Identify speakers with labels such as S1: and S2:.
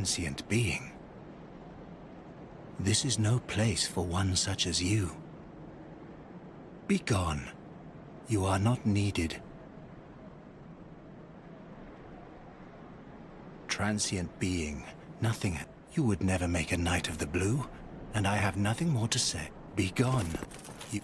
S1: transient being. This is no place for one such as you. Begone. You are not needed. Transient being, nothing. You would never make a knight of the blue, and I have nothing more to say. Begone. You...